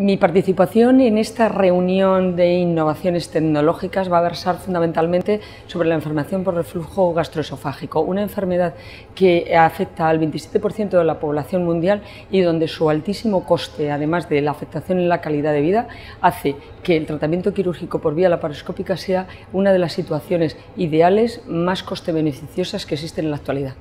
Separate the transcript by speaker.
Speaker 1: Mi participación en esta reunión de innovaciones tecnológicas va a versar fundamentalmente sobre la enfermedad por reflujo gastroesofágico, una enfermedad que afecta al 27% de la población mundial y donde su altísimo coste, además de la afectación en la calidad de vida, hace que el tratamiento quirúrgico por vía laparoscópica sea una de las situaciones ideales más coste beneficiosas que existen en la actualidad.